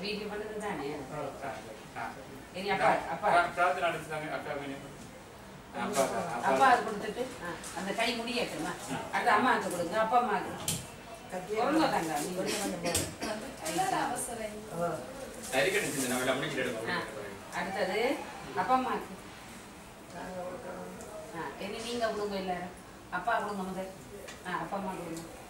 வீட்டுக்கு பண்ணது தானே பிரார்த்தனை அடிச்சுட்டாங்க அக்காவினு அப்பா அது கொடுத்துட்டு அந்த கை முடியட்டுமா அது அம்மாவுக்கு கொடுங்க அப்பா அம்மாவுக்கு அடுத்தது அப்பா அம்மாக்கு ஆ இனி நீங்க கொடுங்க எல்லாரும். அப்பா கொடுங்க முதல். ஆ அப்பா அம்மா கொடுங்க தான்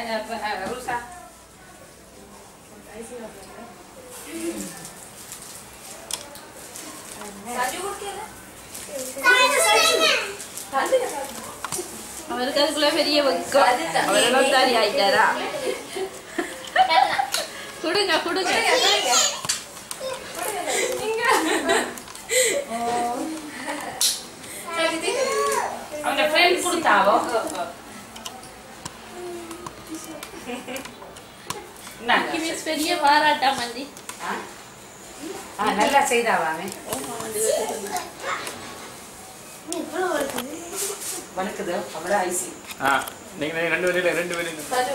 அ, ருசா சாஜு கொடுக்கல அவருக்கு அதுக்குள்ள பெரிய அவரெல்லாம் தாரி ஆயிட்டாரா கொடுங்க கொடுங்க அவங்க ஃப்ரெண்ட் கொடுத்தாவோ பெரிய பாராட்டா மந்தி? ஆ? ஆ நல்லா செய்தாவாமே வணக்குது அவ்வளோ ஐசி. ஆ நீங்க ரெண்டு பேரும் ரெண்டு பேரும் சாஜு